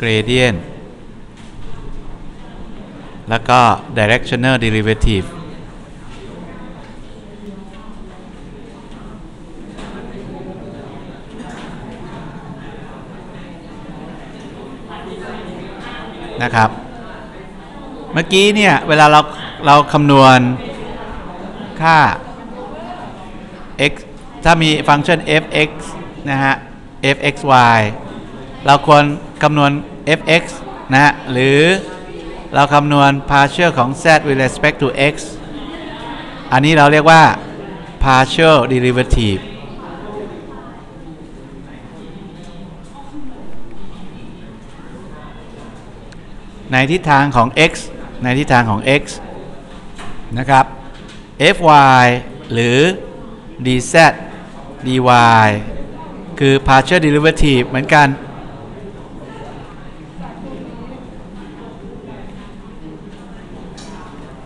gradient แล้วก็ directional derivative นะครับ เมื่อกี้เนี่ย เวลาเราเราคำนวณค่า x ถ้ามีฟังก์ชัน f(x) นะฮะ f(x,y) เราควร คำนวณ f(x) นะฮะหรือเราคำนวณ partial ของ z with respect to x อันนี้เราเรียกว่า partial derivative ในทิศทางของ x ในทิศทางของ x นะครับ fy หรือ dz dy คือ partial derivative เหมือนกัน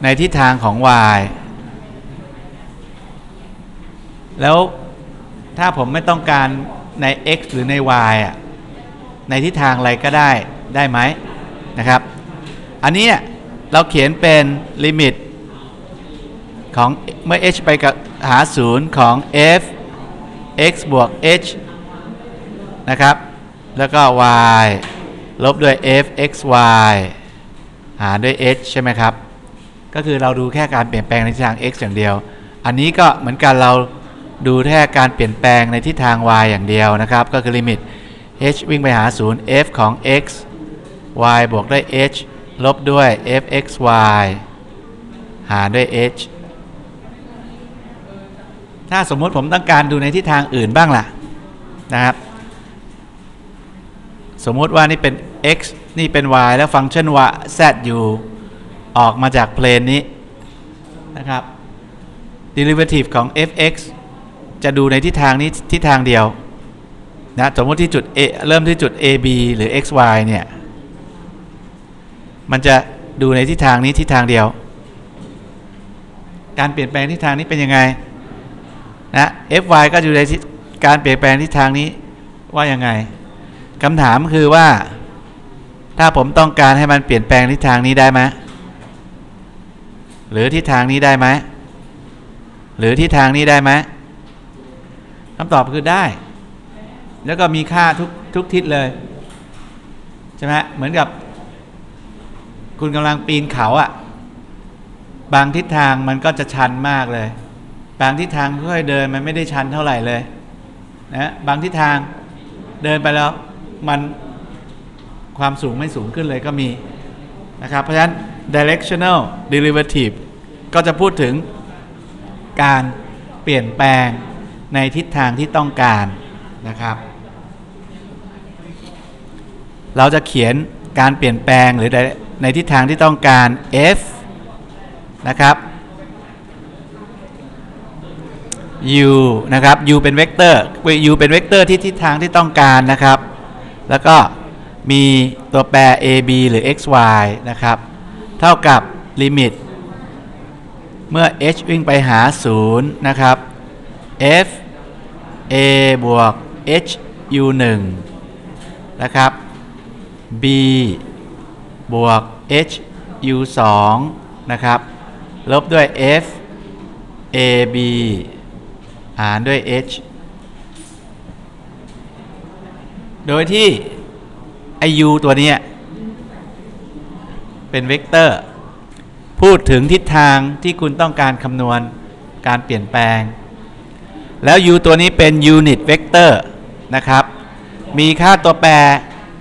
ในทิศทางของ y แล้วถ้าผมไม่ต้องการใน x หรือใน y อะในทิศทางอะไรก็ได้ได้ไหมนะครับ อันนี้เราเขียนเป็นลิมิตของเมื่อ h ไปกับหา0ของ f x บวก h นะครับ แล้วก็ y ลบด้วย f x y หารด้วย h ใช่ไหมครับ ก็คือเราดูแค่การเปลี่ยนแปลงในทิศทาง x อย่างเดียว อันนี้ก็เหมือนกันเราดูแค่การเปลี่ยนแปลงในทิศทาง y อย่างเดียวนะครับ ก็คือลิมิต h วิ่งไปหา 0 f ของ x y บวกด้วย h ลบด้วย f x y หารด้วย h ถ้าสมมติผมต้องการดูในทิศทางอื่นบ้างล่ะนะครับ สมมติว่านี่เป็น x นี่เป็น y แล้วฟังก์ชัน y z อยู่ ออกมาจากเพลนนี้นะครับ derivative ของ f(x) จะดูในทิศทางนี้ทิศทางเดียวนะสมมติที่จุด a เริ่มที่จุด ab หรือ xy เนี่ยมันจะดูในทิศทางนี้ทิศทางเดียว การเปลี่ยนแปลงทิศทางนี้เป็นยังไงนะ fy ก็อยู่ในทิการเปลี่ยนแปลงทิศทางนี้ว่ายังไงคำถามคือว่า ถ้าผมต้องการให้มันเปลี่ยนแปลงทิศทางนี้ได้ไหม หรือทิศทางนี้ได้ไหมหรือทิศทางนี้ได้ไหมคำตอบคือได้ แล้วก็มีค่าทุกทุกทิศเลยใช่ไหมเหมือนกับ คุณกำลังปีนเขาอะ่ะ บางทิศทางมันก็จะชันมากเลย บางทิศทางค่อยๆเดินมันไม่ได้ชันเท่าไหร่เลยนะบางทิศทางเดินไปแล้วมันความสูงไม่สูงขึ้นเลยก็มีนะครับ เพราะฉะนั้น directional derivative ก็จะพูดถึงการเปลี่ยนแปลงในทิศทางที่ต้องการนะครับ เราจะเขียนการเปลี่ยนแปลงหรือในทิศทางที่ต้องการ f นะครับ u นะครับ u เป็นเวกเตอร์ u เป็นเวกเตอร์ที่ทิศทางที่ต้องการนะครับ แล้วก็มีตัวแปร a b หรือ x y นะครับ เท่ากับลิมิต เมื่อ h วิ่งไปหา 0 นะครับ f a บวก h u 1นะครับ b บวก h u 2นะครับ ลบด้วย f a b หารด้วย h โดยที่ไอ u ตัวนี้ เป็นเวกเตอร์ พูดถึงทิศทางที่คุณต้องการคำนวณการเปลี่ยนแปลง แล้ว u ตัวนี้เป็น unit vector นะครับ มีค่าตัวแปร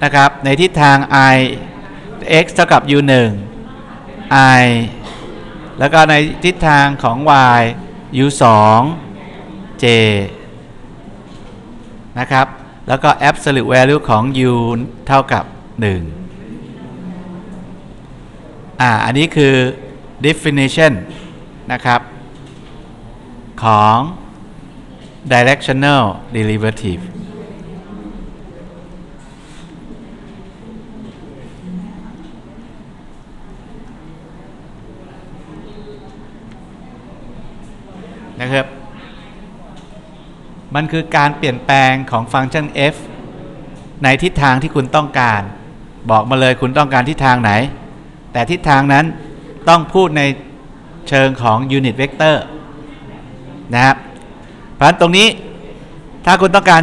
นะครับ ในทิศทาง i x เท่ากับ u 1 i แล้วก็ในทิศทางของ y u 2 j นะครับ แล้วก็ absolute value ของ u เท่ากับ 1 อ่า อันนี้คือ definition นะครับ ของ directional derivative นะครับ มันคือการเปลี่ยนแปลงของฟังก์ชัน f ในทิศทางที่คุณต้องการ บอกมาเลยคุณต้องการทิศทางไหน แต่ทิศทางนั้นต้องพูดในเชิงของ unit vector นะครับเพราะฉะนั้นตรงนี้ถ้าคุณต้องการ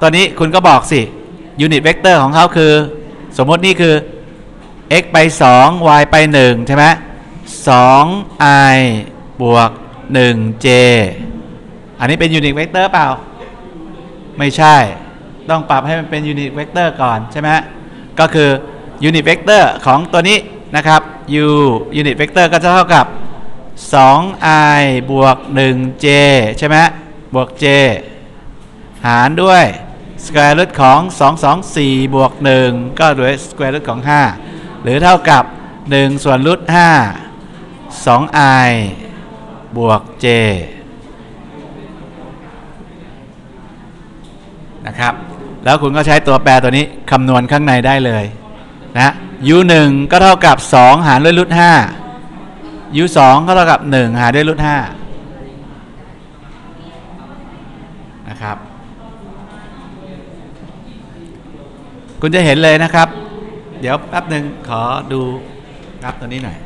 ตัวนี้คุณก็บอกสิ unit vector ของเขาคือ สมมตินี่คือ x ไป 2 y ไป 1 ใช่ไหม2 i บวก 1 j อันนี้เป็น unit vector เปล่า ไม่ใช่ ต้องปรับให้มันเป็น unit vector ก่อนใช่ไหมก็คือ unit vector ของตัวนี้ นะครับ u unit vector ก็จะเท่ากับ 2i บวก 1j ใช่ไหมบวก j หารด้วย square root ของ 224 บวก 1 ก็ด้วย square root ของ 5 หรือเท่ากับ 1 ส่วนรูท5 2i บวก j นะครับ แล้วคุณก็ใช้ตัวแปรตัวนี้คำนวณข้างในได้เลยนะ u 1ก็เท่ากับ 2 หารด้วยรูท5 u 2ก็เท่ากับ 1 หารด้วยรูท5นะครับ คุณจะเห็นเลยนะครับ เดี๋ยวแป๊บหนึ่งขอดูกราฟตัวนี้หน่อย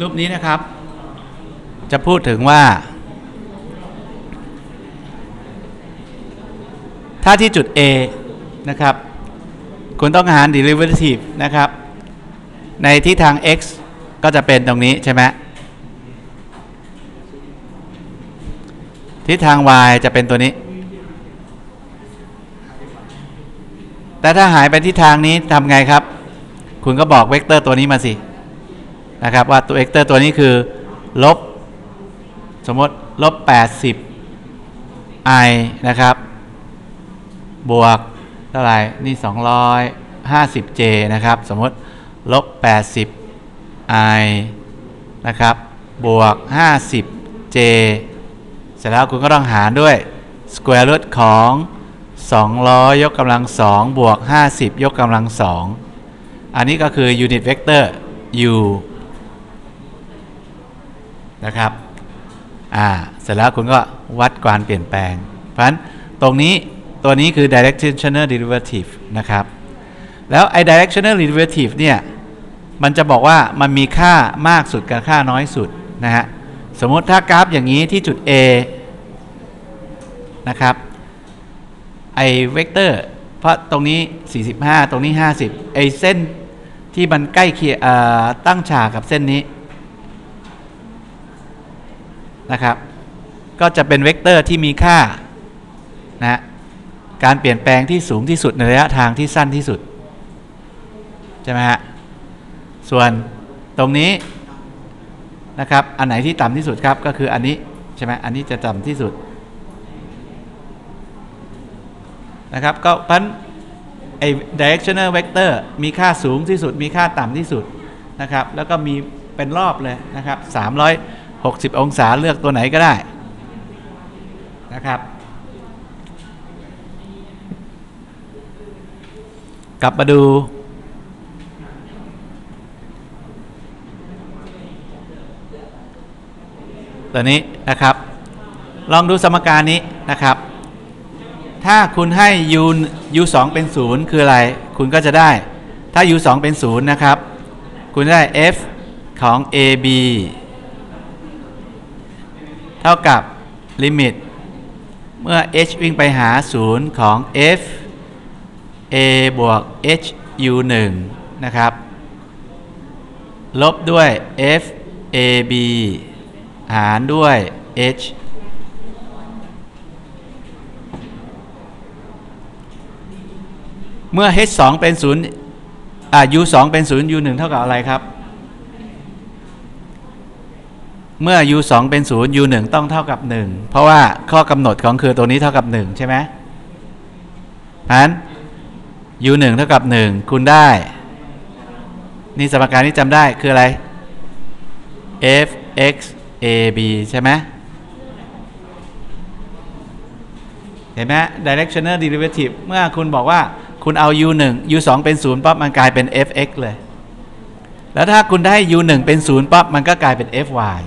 รูปนี้นะครับ จะพูดถึงว่า ถ้าที่จุด A นะครับ คุณต้องหาร derivative นะครับ ในที่ทาง x ก็จะเป็นตรงนี้ใช่ไหมทิศทาง y จะเป็นตัวนี้ แต่ถ้าหายไปที่ทางนี้ทำไงครับ คุณก็บอกเวกเตอร์ตัวนี้มาสิ นะครับว่าตัวเวกเตอร์ตัวนี้คือลบสมมติลบ 80 i นะครับ บวกเท่าไหร่นี่ 250j นะครับ สมมติลบ 80 i นะครับ บวก 50j เสร็จแล้วคุณก็ต้องหารด้วย square root ของ 200 ยกกำลัง 2 บวก 50 ยกกำลัง 2 อันนี้ก็คือ unit vector u นะครับอ่าเสร็จแล้วคุณก็วัดการเปลี่ยนแปลง เพราะฉะนั้นตรงนี้ตัวนี้คือ directional derivative นะครับ แล้วไอ้ directional derivative เนี่ย มันจะบอกว่ามันมีค่ามากสุดกับค่าน้อยสุดนะฮะ สมมติถ้ากราฟอย่างนี้ที่จุด A นะครับ ไอเวกเตอร์ เพราะตรงนี้ 45 ตรงนี้ 50 ไอเส้นที่มันใกล้เคียงตั้งฉากกับเส้นนี้ นะครับ ก็จะเป็นเวกเตอร์ที่มีค่านะการเปลี่ยนแปลงที่สูงที่สุดในระยะทางที่สั้นที่สุด ใช่ไหมฮะ ส่วนตรงนี้นะครับ อันไหนที่ต่ำที่สุดครับ ก็คืออันนี้ใช่ไหมอันนี้จะต่ำที่สุดนะครับ ก็พันไอ้ directional vector มีค่าสูงที่สุด มีค่าต่ำที่สุดนะครับ แล้วก็มีเป็นรอบเลยนะครับ 60 องศาเลือกตัวไหนก็ได้นะครับ กลับมาดู ตัวนี้นะครับ ลองดูสมการนี้นะครับ ถ้าคุณให้ u u 2เป็น 0 คืออะไร คุณก็จะได้ ถ้า u 2เป็น 0 นะครับ คุณได้ f ของ ab เท่ากับลิมิต เมื่อ h วิ่งไปหา 0 ของ f a บวก h u 1นะครับ ลบด้วย f a b หารด้วย h เมื่อ h 2เป็น 0อ่า u 2เป็น 0 u 1เท่ากับอะไรครับ เมื่อ u 2เป็น0 u 1ต้องเท่ากับ 1 เพราะว่าข้อกำหนดของคือตัวนี้เท่ากับ 1 ใช่ไหมนั้น u 1เท่ากับ 1 คุณได้ นี่สมการนี้จำได้คืออะไร f x a b ใช่ไหมเห็นไหม directional derivative เมื่อคุณบอกว่าคุณเอา u 1 u 2เป็น0ปั๊บมันกลายเป็น f x เลย แล้วถ้าคุณได้ u 1เป็น0ปั๊บมันก็กลายเป็น f y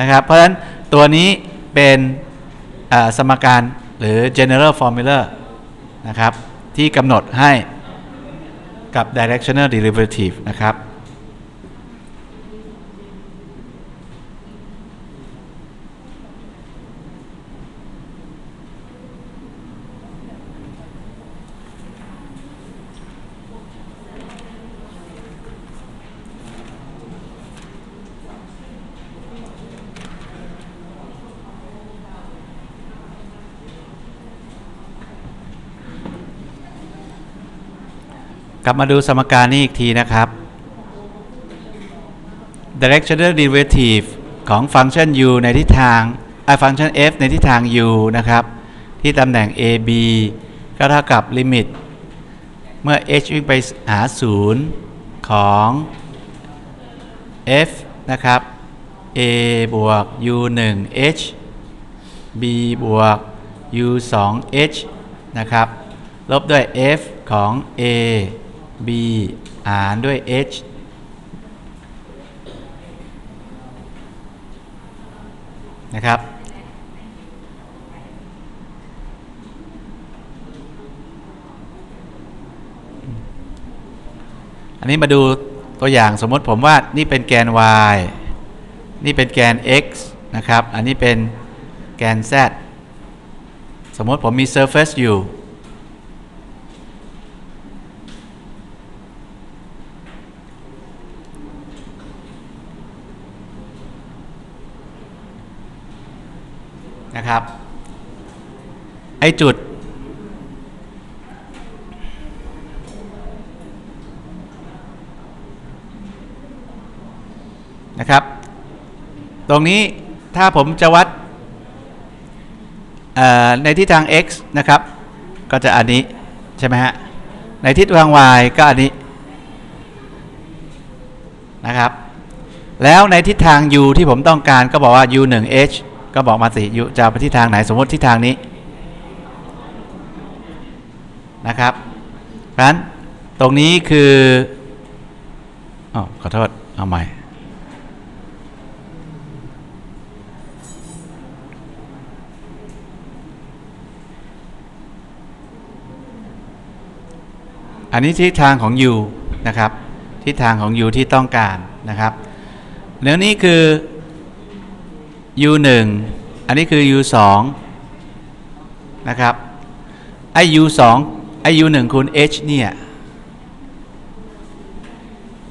นะครับ เพราะฉะนั้นตัวนี้เป็นสมการหรือ general formula นะครับ ที่กำหนดให้กับ directional derivative นะครับ กลับมาดูสมการนี้อีกทีนะครับ directional derivative ของฟังก์ชัน u ในทิศทางไอฟังก์ชัน f ในทิศทาง u นะครับ ที่ตำแหน่ง a b ก็เท่ากับลิมิต เมื่อ h วิ่งไปหา 0 ของ f นะครับ a บวก u 1 h b บวก u 2 h นะครับ ลบด้วย f ของ a b หารด้วย h นะครับ อันนี้มาดูตัวอย่างสมมติผมว่านี่เป็นแกน y นี่เป็นแกน x นะครับ อันนี้เป็นแกน z สมมติผมมี surface อยู่ นะครับ ไอจุด นะครับ ตรงนี้ถ้าผมจะวัดในทิศทาง x นะครับ ก็จะอันนี้ ใช่ไหมฮะ ในทิศทาง y ก็อันนี้ นะครับ แล้วในทิศทาง u ที่ผมต้องการก็บอกว่า u 1 h ก็บอกมาสิ u จะไปทิศทางไหนสมมติทิศทางนี้ นะครับเพราะฉะนั้นตรงนี้คืออ๋อขอโทษเอาใหม่อันนี้ทิศทางของ u นะครับทิศทางของ u ที่ต้องการนะครับแล้วนี้คือ u 1อันนี้คือ u 2นะครับไอ u 2 ไอ u 1คูณ h เนี่ย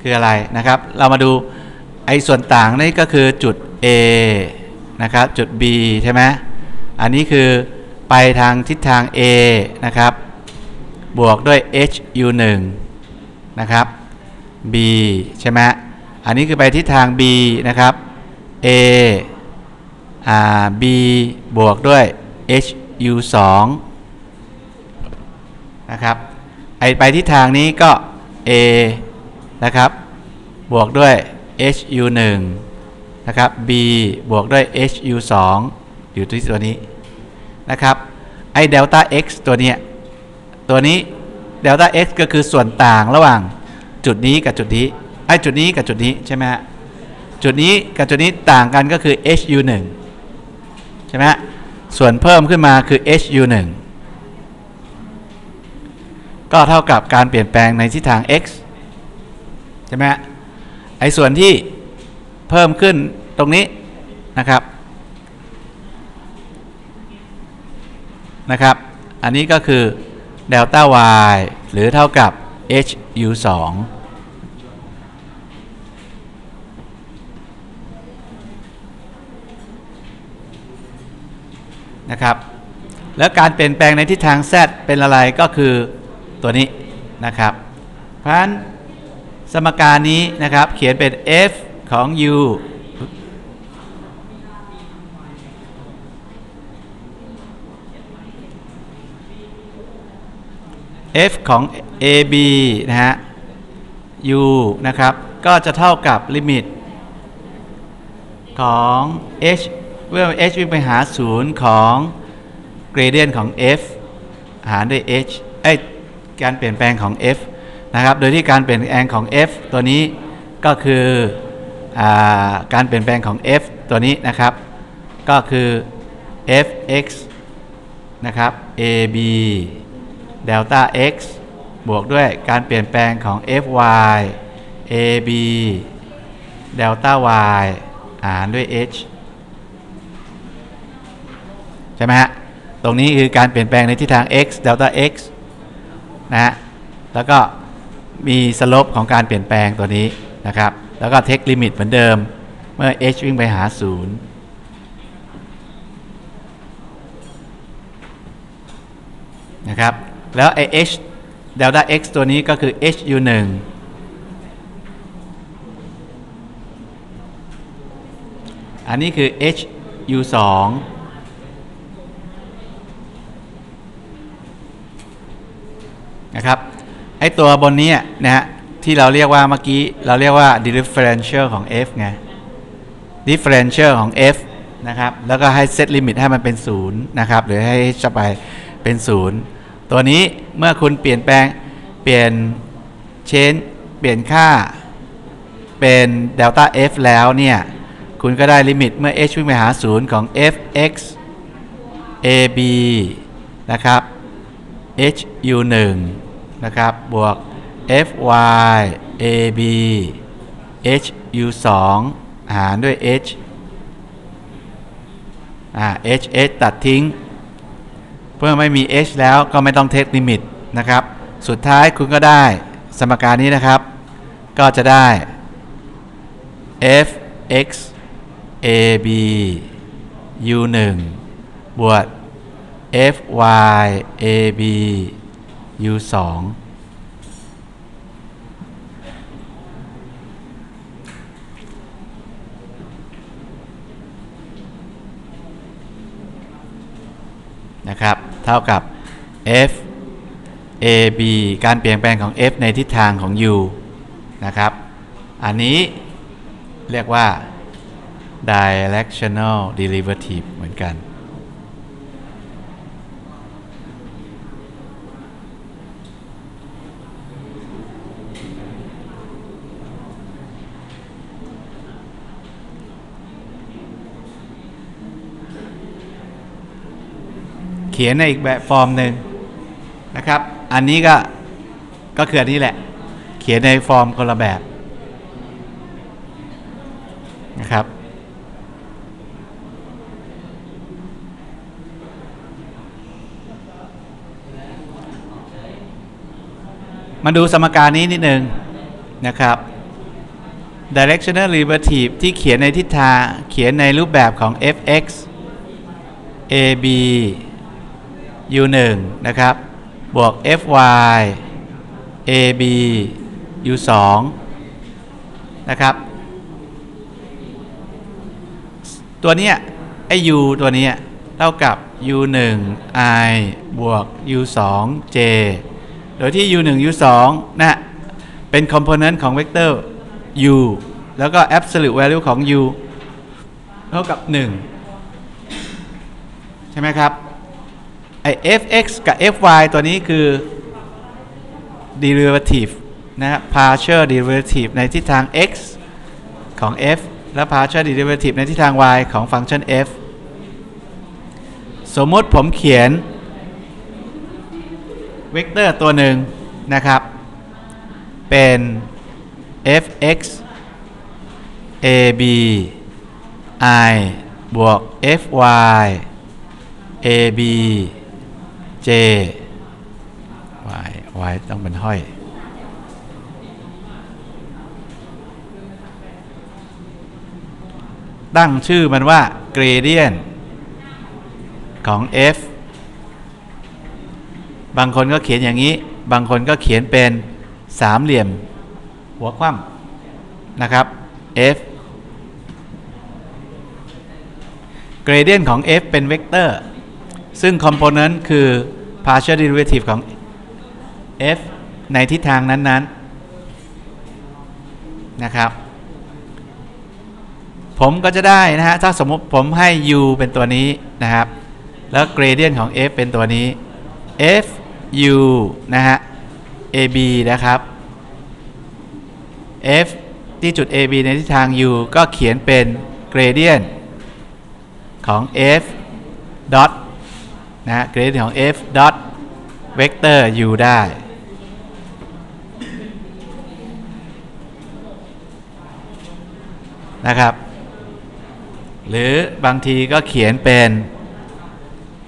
คืออะไรนะครับ เรามาดูไอส่วนต่างนี่ก็คือจุด a นะครับจุด b ใช่ไหมอันนี้คือไปทางทิศทาง a นะครับ บวกด้วย h u 1นะครับ b ใช่ไหมอันนี้คือไปทิศทาง b นะครับ a อ่า b บวกด้วย h u 2 นะครับไอไปทิศทางนี้ก็ a นะครับบวกด้วย h u 1นะครับ b บวกด้วย h u 2อยู่ที่ตัวนี้นะครับไอเดลต้า x ตัวเนี้ยตัวนี้เดลต้า x ก็คือส่วนต่างระหว่างจุดนี้กับจุดนี้ไอจุดนี้กับจุดนี้ใช่ไหมฮะจุดนี้กับจุดนี้ต่างกันก็คือ HU 1ใช่ไหมฮะส่วนเพิ่มขึ้นมาคือ HU 1 ก็เท่ากับการเปลี่ยนแปลงในทิศทาง x ใช่ไหมไอ้ส่วนที่เพิ่มขึ้นตรงนี้นะครับนะครับ อันนี้ก็คือเดลต้า y หรือเท่ากับ HU 2นะครับ แล้วการเปลี่ยนแปลงในทิศทาง z เป็นอะไรก็คือ ตัวนี้นะครับ เพราะฉะนั้นสมการนี้นะครับ เขียนเป็น f ของ u f ของ ab นะฮะ u นะครับ ก็จะเท่ากับลิมิต ของ h เมื่อ h วิ่งไปหา0ของ gradient ของ f หารด้วย h เอ้ย การเปลี่ยนแปลงของ f นะครับ โดยที่การเปลี่ยนแปลงของ f ตัวนี้ก็คืออาการเปลี่ยนแปลงของ f ตัวนี้นะครับ ก็คือ fx นะครับ ab delta x บวกด้วยการเปลี่ยนแปลงของ fy ab delta y หารด้วย h ใช่ไหมฮะ ตรงนี้คือการเปลี่ยนแปลงในทิศทาง x delta x นะฮะแล้วก็มี slope ของการเปลี่ยนแปลงตัวนี้นะครับ แล้วก็ take ลิมิตเหมือนเดิม เมื่อ h วิ่งไปหา 0นะครับ แล้วไอ้ h delta x ตัวนี้ก็คือ h u 1อันนี้คือ h u 2 นะครับไอ้ตัวบนนี้นะฮะที่เราเรียกว่าเมื่อกี้เราเรียกว่า differential ของ f ไง differential ของ f นะครับแล้วก็ให้เซตลิมิตให้มันเป็น0นะครับหรือให้จะไปเป็น 0 ตัวนี้เมื่อคุณเปลี่ยนแปลงเปลี่ยน change เปลี่ยนค่าเป็น delta f แล้วเนี่ยคุณก็ได้ลิมิตเมื่อ h วิ่งไปหา 0 ของ f(x) ab นะครับ h u 1 นะครับบวก fy ab h u 2หารด้วย h อ่า h h ตัดทิ้ง เพื่อไม่มี h แล้วก็ไม่ต้องเทคลิมิตนะครับ สุดท้ายคุณก็ได้สมการนี้นะครับ ก็จะได้ f x a b u 1บวก f y a b u 2นะครับ เท่ากับ f a b การเปลี่ยนแปลงของ f ในทิศทางของ u นะครับ อันนี้เรียกว่า directional derivative เหมือนกัน เขียนในอีกแบบฟอร์มหนึ่งนะครับ อันนี้ก็ก็คืออันนี้แหละ เขียนในฟอร์มคนละแบบนะครับ มาดูสมการนี้นิดหนึ่งนะครับ directional derivative ที่เขียนในทิศทางเขียนในรูปแบบของ fx ab u 1นะครับ บวก fy ab u 2นะครับ ตัวเนี้ยไอ้ u ตัวเนี้ยเท่ากับ u 1 i บวก u 2 j โดยที่ u 1 u 2นะเป็น component ของ vector u แล้วก็ absolute value ของ u เท่ากับ 1 ใช่ไหมครับ ไอ fx กับ fy ตัวนี้คือ derivative นะ partial derivative ในทิศทาง x ของ f และ partial derivative ในทิศทาง y ของฟังก์ชัน f สมมติผมเขียนเวกเตอร์ตัวหนึ่งนะครับ เป็น fx ab i บวก fy ab j y y ต้องเป็นห้อย ตั้งชื่อมันว่า gradient ของ f บางคนก็เขียนอย่างนี้ บางคนก็เขียนเป็นสามเหลี่ยม หัวคว่ำนะครับ f gradient ของ f เป็นเวกเตอร์ ซึ่ง component คือ partial derivative ของ f ในทิศทางนั้น ๆ นะครับ ผมก็จะได้นะฮะ ถ้าสมมติผมให้ u เป็นตัวนี้นะครับ แล้วเกรเดียนของ f เป็นตัวนี้ f u นะฮะ ab นะครับ f ที่จุด ab ในทิศทาง u ก็เขียนเป็นเกรเดียนของ f dot นะฮะเกรดของ f dot เวกเตอร์ u ได้ นะครับ หรือบางทีก็เขียนเป็น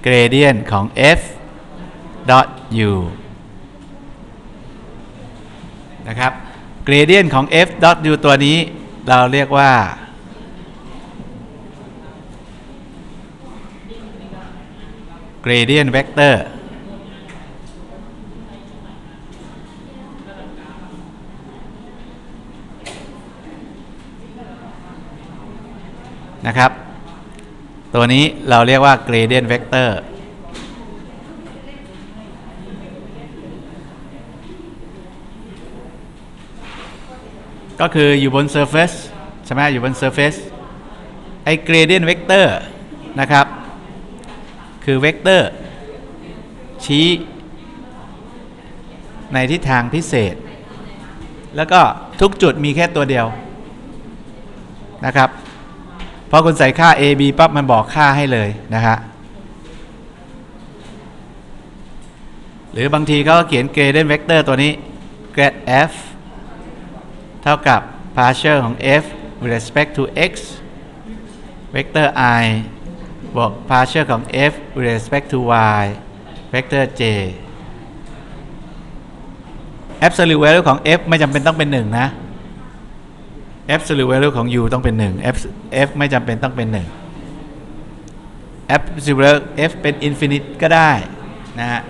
กรเดียนของ f dot u นะครับกรเดียนของ f dot u ตัวนี้เราเรียกว่า gradient vector นะครับ ตัวนี้เราเรียกว่า gradient vector ก็คืออยู่บน surface ใช่ไหมอยู่บน surface ไอ้ gradient vector นะครับ คือเวกเตอร์ชี้ในทิศทางพิเศษ แล้วก็ทุกจุดมีแค่ตัวเดียวนะครับพอคุณใส่ค่า a b ปั๊บมันบอกค่าให้เลยนะฮะหรือบางทีเขาเขียน gradient vector ตัวนี้ grad f เท่ากับ partial ของ f with respect to x vector i บวก partial ของ f with respect to y vector j absolute value ของ f ไม่จำเป็นต้องเป็น1นะ absolute value ของ u ต้องเป็น1 f f ไม่จำเป็นต้องเป็น1 absolute value f เป็น infinite ก็ได้นะฮะ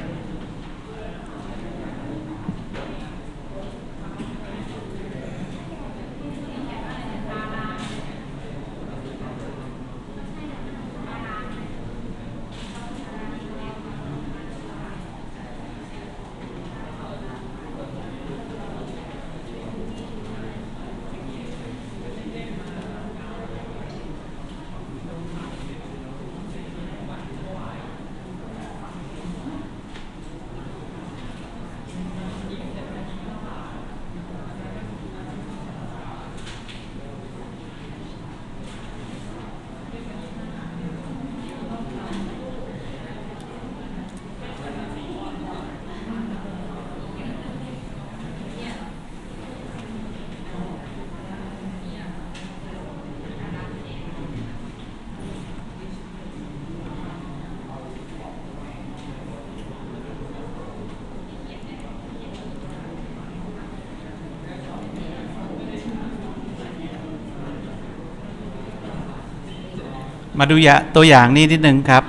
มาดูยตัวอย่างนี้นิดนึงครับ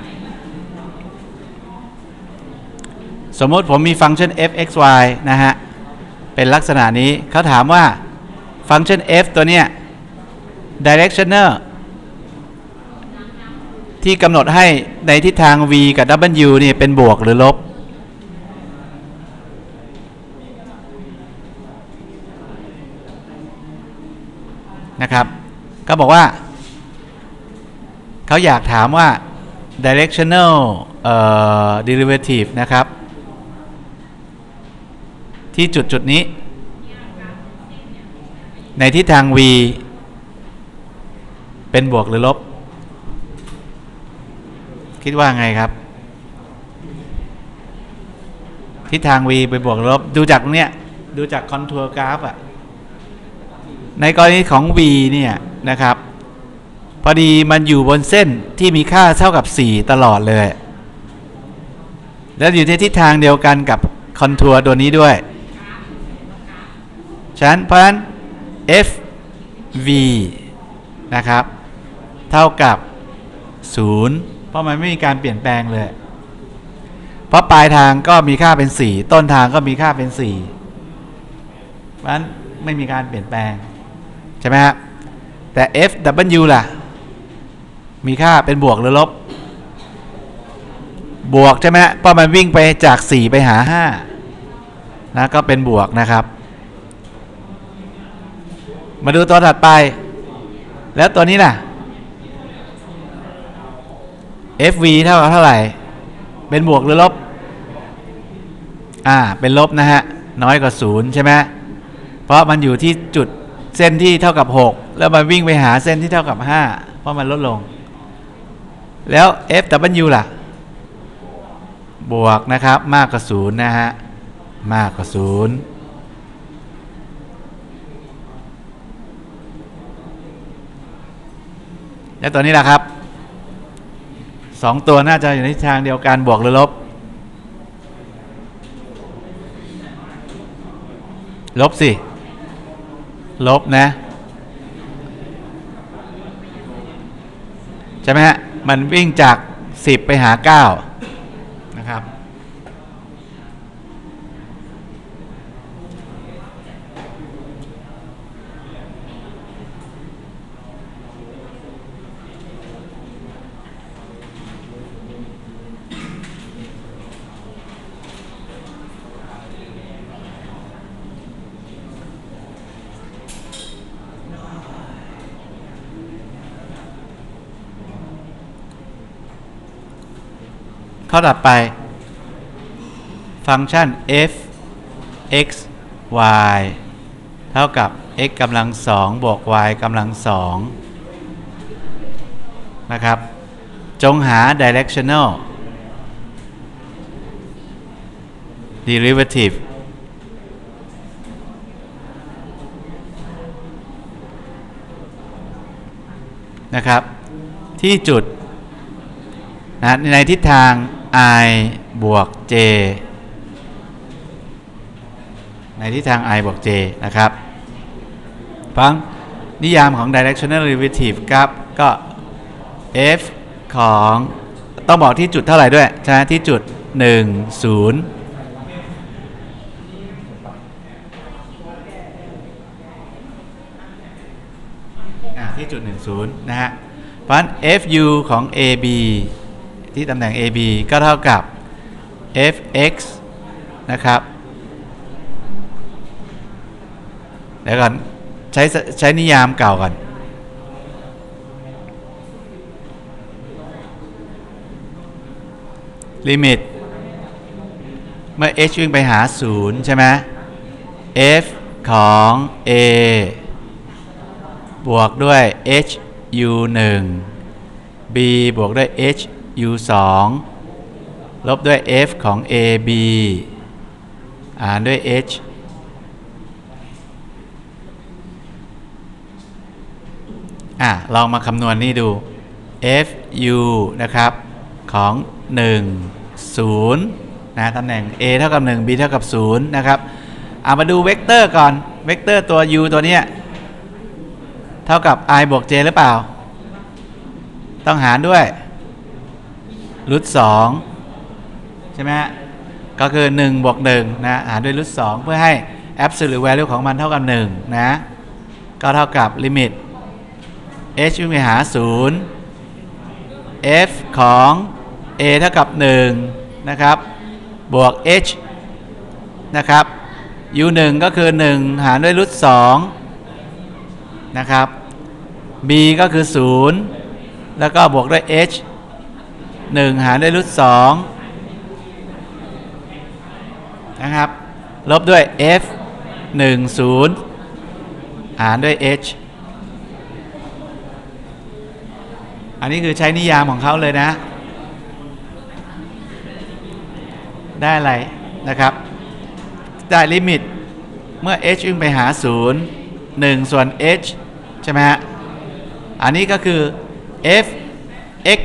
สมมติผมมีฟังก์ชัน f x y นะฮะ เป็นลักษณะนี้เขาถามว่าฟังก์ชัน f ตัวเนี้ย directional ที่กำหนดให้ในทิศทาง v กับ w นี่เป็นบวกหรือลบ นะครับ ก็บอกว่า เขาอยากถามว่า directional เอ่อ derivative นะครับ ที่จุดจุดนี้ ในทิศทาง v เป็นบวกหรือลบ คิดว่าไงครับ ทิศทาง v เป็นบวกหรือลบ ดูจากตรงเนี้ย ดูจากคอนทัวร์กราฟอะในกรณีของ v เนี่ยนะครับ พอดีมันอยู่บนเส้นที่มีค่าเท่ากับ 4 ตลอดเลย แล้วอยู่ในทิศทางเดียวกันกับคอนทัวร์ตัวนี้ด้วยฉะนั้นเพราะฉะนั้น f v นะครับ เท่ากับ 0 เพราะมันไม่มีการเปลี่ยนแปลงเลย เพราะปลายทางก็มีค่าเป็น 4 ต้นทางก็มีค่าเป็น 4 เพราะฉะนั้นไม่มีการเปลี่ยนแปลง ใช่ไหมครับแต่ f w ล่ะ มีค่าเป็นบวกหรือลบ บวกใช่ไหมเพราะมันวิ่งไปจาก 4 ไปหา5นะก็เป็นบวกนะครับ มาดูตัวถัดไป แล้วตัวนี้ล่ะ fv เท่ากับเท่าไหร่ เป็นบวกหรือลบ อ่า เป็นลบนะฮะ น้อยกว่าศูนย์ใช่ไหมเพราะมันอยู่ที่จุดเส้นที่เท่ากับ 6 แล้วมันวิ่งไปหาเส้นที่เท่ากับ 5 เพราะมันลดลง แล้ว fw ล่ะ บวกนะครับ มากกว่าศูนย์นะฮะ มากกว่าศูนย์แล้วตัวนี้ล่ะครับสองตัวน่าจะอยู่ในทางเดียวกันบวกหรือลบ ลบสิ ลบนะ ใช่ไหมฮะ มันวิ่งจาก10ไปหา9 ข้อถัดไป ฟังก์ชัน f x y เท่ากับ x กำลังสองบวก y กำลังสองนะครับ จงหา directional derivative นะครับ ที่จุดนะในทิศทาง i บวก j ในทิศทาง i บวก j นะครับฟังนิยามของ directional derivative ครับก็ f ของ ต้องบอกที่จุดเท่าไหร่ด้วย ใช่ไหมที่จุด 1 0อะที่จุด 10 นะฮะ เพราะฉะนั้น fu ของ ab ที่ตำแหน่ง ab ก็เท่ากับ fx นะครับเดี๋ยวก่อนใช้ใช้นิยามเก่าก่อน ลิมิต เมื่อ h วิ่งไปหา 0 ใช่ไหม f ของ a บวกด้วย h u 1 b บวกด้วย h u 2ลบด้วย f ของ a b อ่านด้วย h อะลองมาคำนวณนี่ดู f u นะครับ ของ 1 0 นะตำแหน่ง a เท่ากับ 1 b เท่ากับ 0 นะครับเอามาดูเวกเตอร์ก่อน เวกเตอร์ตัว u ตัวเนี้ยเท่ากับ i บวก j หรือเปล่า ต้องหารด้วย root สองใช่ไหมฮะก็คือ1บวก1นะหารด้วย root สองเพื่อให้ absolute value ของมันเท่ากับ1นะก็เท่ากับลิมิต h วิ่งไปหา 0 f ของ a เท่ากับ1นะครับบวก h นะครับ u 1ก็คือ 1 หารด้วยรูทสองนะครับ b ก็คือ 0 แล้วก็บวกด้วย h 1หารด้วยรูทสองนะครับ ลบด้วย f 1 0 หารด้วย h อันนี้คือใช้นิยามของเขาเลยนะ ได้อะไรนะครับ ได้ลิมิตเมื่อ h วิ่งไปหา 0 1 ส่วน h ใช่ไหมฮะ อันนี้ก็คือ f x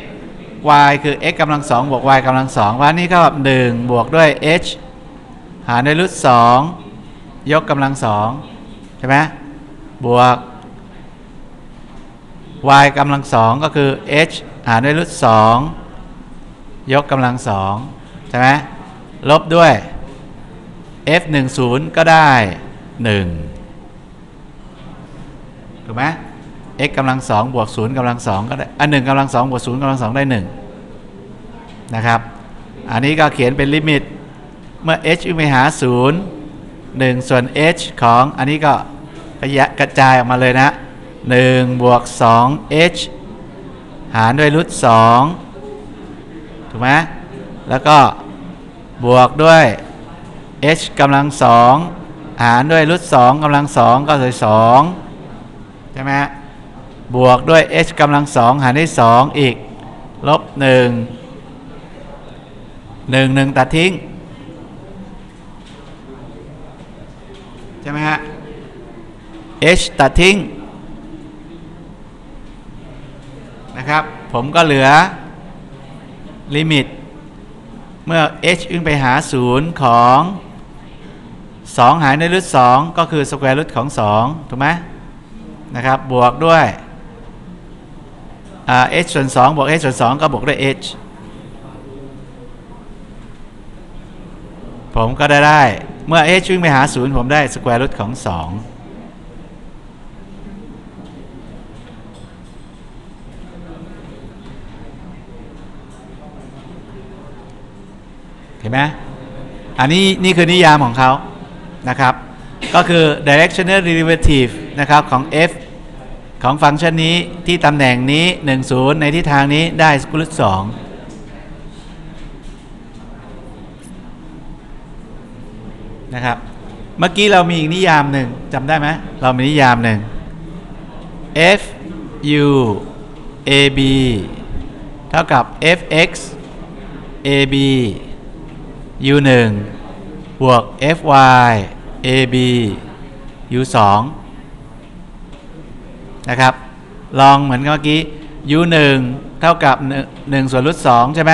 y คือ x กำลังสองบวก y กำลังสองว่านี่ก็แบบ1บวกด้วย h หารด้วยรูทสองยกกำลังสองใช่ไหมบวก y กำลังสองก็คือ h หารด้วยรูทสองยกกำลังสองใช่ไหมลบด้วย f 1 0ก็ได้1ถูกไหม x กำลังสองบวกศูนย์กำลังสองก็ได้อันหนึ่งกำลังสองบวกศูนย์กำลังสองได้หนึ่งนะครับ อันนี้ก็เขียนเป็นลิมิต เมื่อ h วิ่งไปหาศูนย์1ส่วน h ของอันนี้ก็กระยะกระจายออกมาเลยนะ1บวก2 h หารด้วยรูท2ถูกไหมแล้วก็บวกด้วย h กำลังสองหารด้วยรูทสองกำลังสองก็เลยสองใช่ไหมฮะ บวกด้วย h กำลังสองหารด้วยสองอีก ลบหนึ่งหนึ่งหนึ่งตัดทิ้ง ใช่ไหมฮะ h ตัดทิ้ง นะครับ ผมก็เหลือ ลิมิต เมื่อ h วิ่งไปหา 0 ของ 2 หารด้วย root 2ก็คือ square root ของ 2 ถูกไหมนะครับ บวกด้วย h ส่วน2บวก h ส่วน2ก็บวกด้วย h ผมก็ได้ได้ เมื่อ h วิ่งไปหา 0 ผมได้ square root ของ 2เห็นไหมอันนี้นี่คือนิยามของเขานะครับ ก็คือ directional derivative นะครับของ f ของฟังก์ชันนี้ที่ตำแหน่งนี้ 1 0 ในทิศทางนี้ได้สกุลสองนะครับ เมื่อกี้เรามีอีกนิยามหนึ่งจำได้ไหมเรามีนิยามหนึ่ง f u a b เท่ากับ f x a b u 1บวก f y a b u 2 นะครับ ลองเหมือนเมื่อกี้ u 1เท่ากับ1ส่วนรูท2ใช่ไหม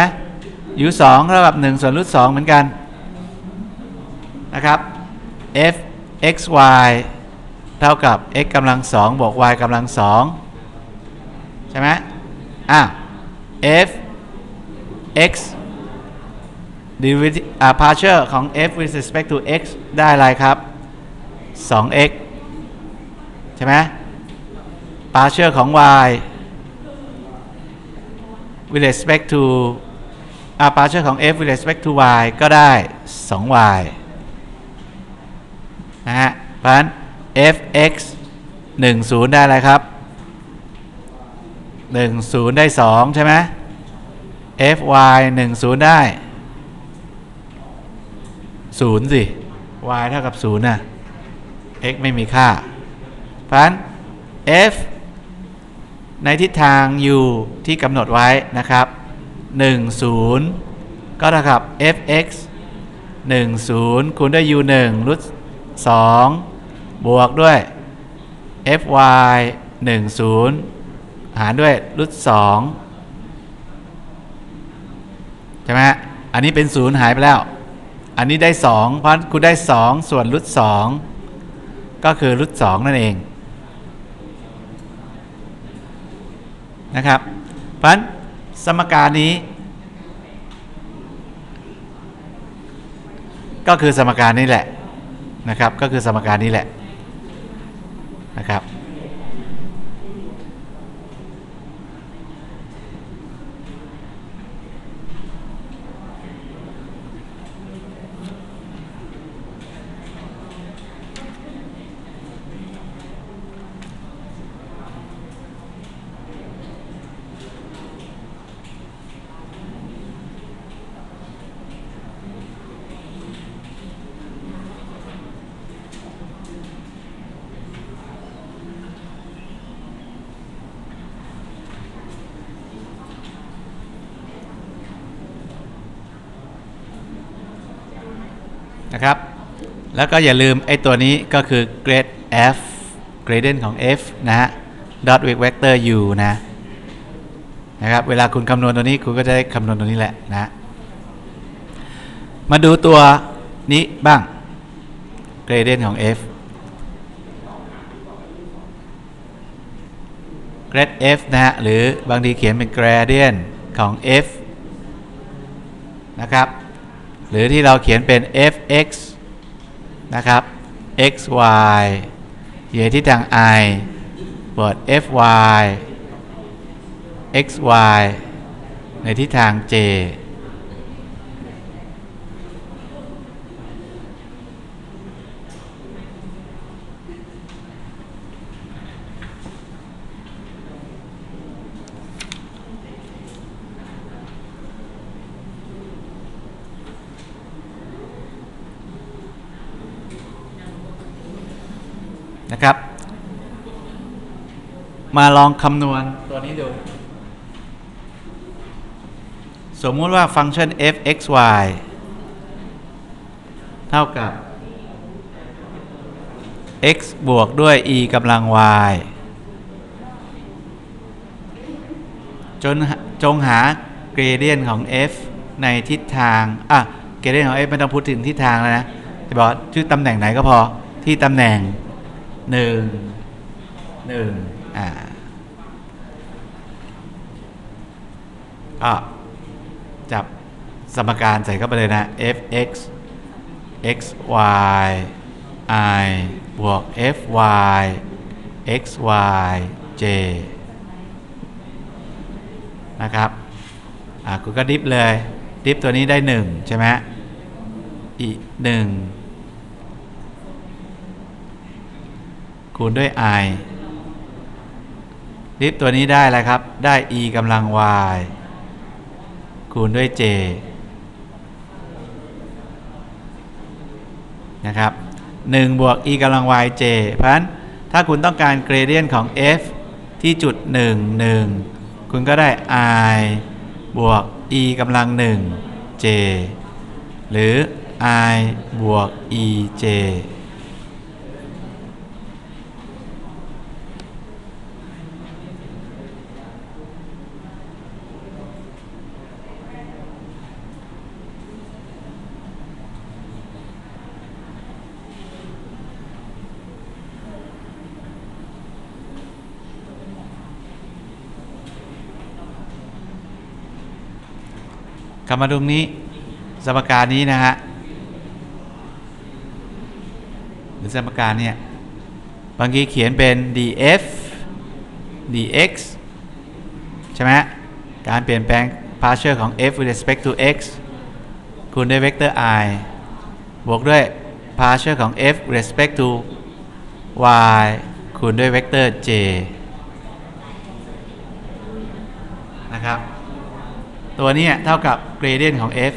u 2เท่ากับ1ส่วนรูท2เหมือนกันนะครับ f x y เท่ากับ x กำลัง2บวก y กำลัง2ใช่ไหมอะ f x derivative อ่า partial ของ f with respect to x ได้อะไรครับ 2x ใช่ไหม partial ของ y with respect to อ่า partial ของ f with respect to y ก็ได้ 2y นะฮะเพราะฉะนั้น f(x) 1 0 ได้อะไรครับ 1 0 ได้ 2 ใช่ไหม fy 1 0 ได้ 0 สิ y เท่ากับ0น่ะ x ไม่มีค่า เพราะฉะนั้น f ในทิศทาง u ที่กำหนดไว้นะครับ 1 0 ก็เท่ากับ fx 1 0 คูณด้วย u 1รูท2บวกด้วย fy 1 0 หารด้วยรูท2ใช่ไหมอันนี้เป็น 0 หายไปแล้ว อันนี้ได้ 2 เพราะคุณได้ 2 ส่วนรูท2ก็คือรูท2นั่นเอง นะครับ เพราะฉะนั้นสมการนี้ ก็คือสมการนี้แหละนะครับ ก็คือสมการนี้แหละนะครับ นะครับ แล้วก็อย่าลืมไอ้ตัวนี้ก็คือ grade f gradient ของ f นะฮะ dot with vector u นะนะครับ เวลาคุณคำนวณตัวนี้คุณก็จะได้คำนวณตัวนี้แหละนะ มาดูตัวนี้บ้าง gradient ของ f grad f นะฮะ หรือบางทีเขียนเป็น gradient ของ f นะครับ หรือที่เราเขียนเป็น fx นะครับ xy อยู่ที่ทาง i บวก fy xy ในทิศทาง j นะครับ มาลองคำนวณตัวนี้ดู สมมุติว่าฟังก์ชัน f x y เท่ากับ x บวกด้วย e กำลัง y จนจงหาเกรเดียนของ f ในทิศทาง อะ เกรเดียนของ f ไม่ต้องพูดถึงทิศทางแล้วนะจะบอกชื่อตำแหน่งไหนก็พอที่ตำแหน่ง 1 1อ่าก็จับสมการใส่เข้าไปเลยนะ f x x y i บวก f y x y j นะครับอ่าคุณก็ดิฟเลย ดิฟตัวนี้ได้ 1 ใช่ไหมอีหนึ่ง คูณด้วย i ดิฟตัวนี้ได้อะไรครับ ได้ e กำลัง y คูณด้วย j นะครับ1บวก e กำลัง y j เพราะฉะนั้นถ้าคุณต้องการเกรเดียนของ f ที่จุด 1 1 คุณก็ได้ i บวก e กำลัง 1 j หรือ i บวก e j กลับมาตรงนี้สมการนี้นะฮะหรือสมการเนี่ยบางทีเขียนเป็น df dx ใช่ไหมการเปลี่ยนแปลง partial ของ f with respect to x คูณด้วยเวกเตอร์ i บวกด้วย partial ของ f with respect to y คูณด้วยเวกเตอร์ j นะครับ ตัวนี้เท่ากับเกรเดียนของ f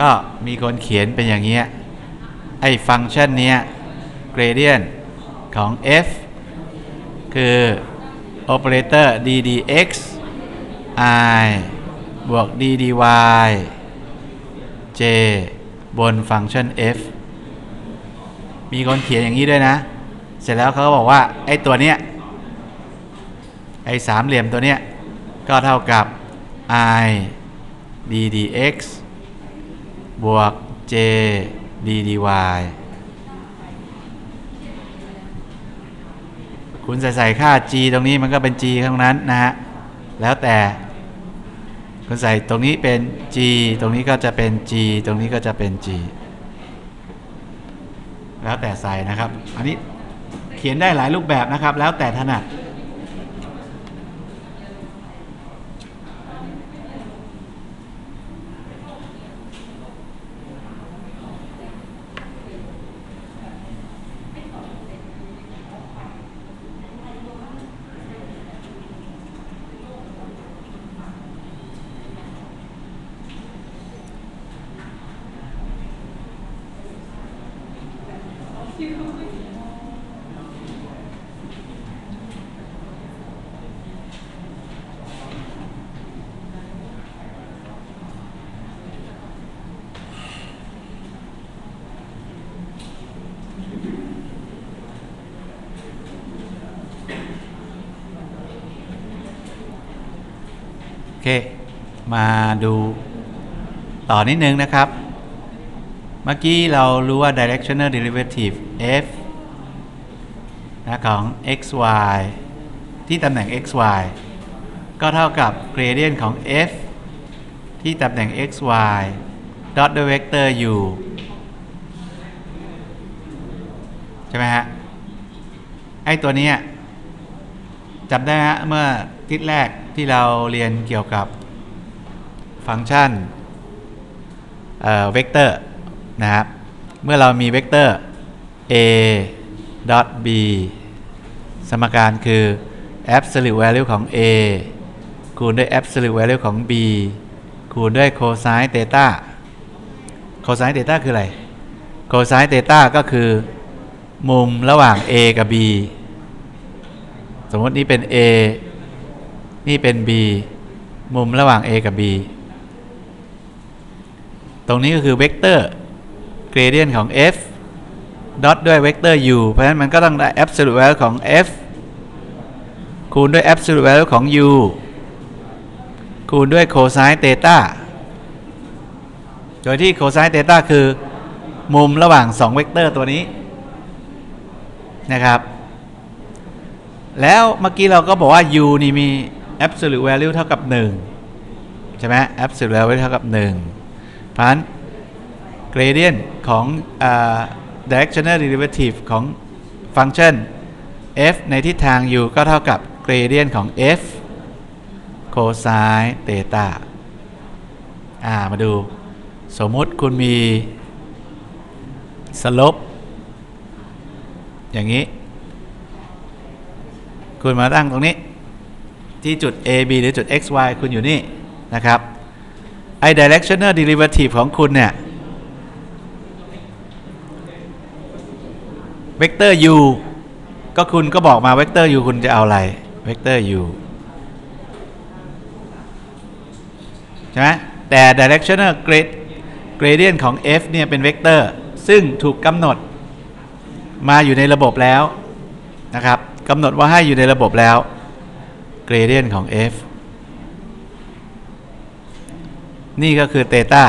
ก็มีคนเขียนเป็นอย่างเงี้ย ไอ้ฟังก์ชันเนี้ยเกรเดียนของ f คือโอเปอเรเตอร์ d dx i บวก d dy j บนฟังก์ชัน f มีคนเขียนอย่างนี้ด้วยนะ เสร็จแล้วเขาก็บอกว่าไอ้ตัวเนี้ยไอ้สามเหลี่ยมตัวเนี้ยก็เท่ากับ i d dx บวก j d dy คุณใส่ใส่ค่า g ตรงนี้มันก็เป็น g ข้างนั้นนะฮะ แล้วแต่ คุณใส่ตรงนี้เป็น g ตรงนี้ก็จะเป็น g ตรงนี้ก็จะเป็น g แล้วแต่ใส่นะครับ อันนี้ ขียนได้หลายรูปแบบนะครับ แล้วแต่ถนัด โอเค มา ดู ต่อนิดนึงนะครับ เมื่อกี้เรารู้ว่า directional derivative f นะของ xy ที่ตำแหน่ง xy ก็เท่ากับ gradient ของ f ที่ตำแหน่ง xy dot ด้วยเวกเตอร์ u ใช่ไหมฮะ ไอตัวนี้จำได้ฮะเมื่ออาทิตย์แรกที่เราเรียนเกี่ยวกับ ฟังก์ชันเวกเตอร์นะครับ เมื่อเรามีเวกเตอร์ a dot b สมการคือ absolute value ของ a คูณด้วย absolute value ของ b คูณด้วย cosine theta cosine theta คืออะไร cosine theta ก็คือ มุมระหว่าง a กับ b สมมตินี่เป็น a นี่เป็น b มุมระหว่าง a กับ b ตรงนี้ก็คือเวกเตอร์เกรเดียนของ f ดอทด้วยเวกเตอร์ u เพราะฉะนั้นมันก็ต้องได้ absolute value ของ f คูณด้วย absolute value ของ u คูณด้วย cosine theta โดยที่ cosine theta คือมุมระหว่าง 2 เวกเตอร์ตัวนี้นะครับ แล้วเมื่อกี้เราก็บอกว่า u นี่มี absolute value เท่ากับ 1 ใช่ไหม absolute value เท่ากับ 1 เพราะฉะนั้น gradient ของ directional derivative ของฟังก์ชัน f ในทิศทาง u ก็เท่ากับ gradient ของ f cosine theta อ่า มาดู สมมติคุณมี slope อย่างนี้ คุณมาตั้งตรงนี้ ที่จุด A B หรือจุด x y คุณอยู่นี่นะครับ ไอ้ directional derivative ของคุณเนี่ยเวกเตอร์ u ก็คุณก็บอกมาเวกเตอร์ u คุณจะเอาอะไรเวกเตอร์ u ใช่ไหมแต่ directional grad- gradient ของ f เนี่ยเป็นเวกเตอร์ ซึ่งถูกกำหนดมาอยู่ในระบบแล้วนะครับกำหนดว่าให้อยู่ในระบบแล้ว gradient ของ f นี่ก็คือ theta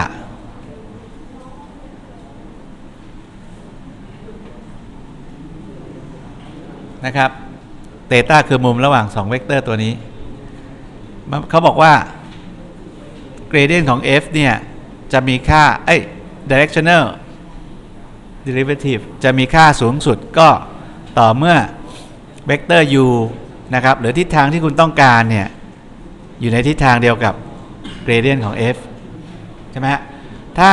นะครับ theta คือมุมระหว่าง 2 เวกเตอร์ตัวนี้ เขาบอกว่า gradient ของ f เนี่ย จะมีค่า เอ้ย directional derivative จะมีค่าสูงสุดก็ต่อเมื่อเวกเตอร์ u นะครับ หรือทิศทางที่คุณต้องการเนี่ย อยู่ในทิศทางเดียวกับ gradient ของ f ใช่ไหมฮะถ้า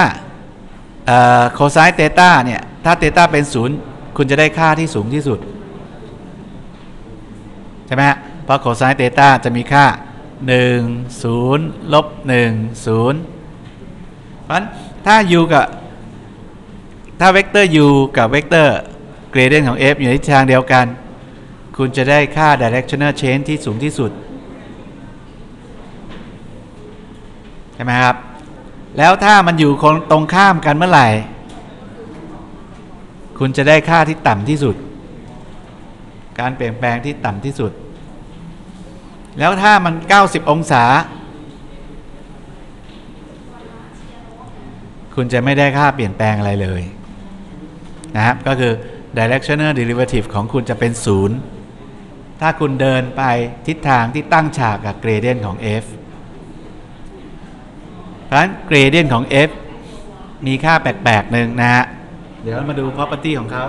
cosine theta เนี่ยถ้า theta เป็น0คุณจะได้ค่าที่สูงที่สุด ใช่ไหมฮะเพราะ cosine theta จะมีค่า 1 0ลบ1 0 เพราะฉะนั้นถ้า u กับ ถ้าเวกเตอร์ u กับเวกเตอร์ gradient ของ f อยู่ในทิศทางเดียวกัน คุณจะได้ค่า directional change ที่สูงที่สุด ใช่ไหมครับ แล้วถ้ามันอยู่ตรงข้ามกันเมื่อไหร่ คุณจะได้ค่าที่ต่ำที่สุด การเปลี่ยนแปลงที่ต่ำที่สุด แล้วถ้ามัน 90 องศา คุณจะไม่ได้ค่าเปลี่ยนแปลงอะไรเลย นะครับ ก็คือ directional derivative ของคุณจะเป็นศูนย์ถ้าคุณเดินไปทิศทางที่ตั้งฉากกับ gradient ของ f เพราะฉะนั้น gradient ของ f มีค่าแปลกๆหนึ่งนะฮะ เดี๋ยวมาดู property ของเขา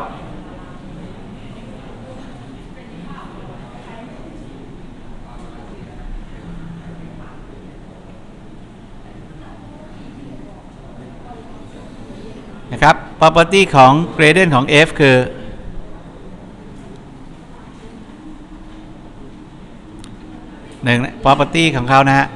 นะครับ property ของ gradient ของ f คือ หนึ่ง property ของเขานะฮะ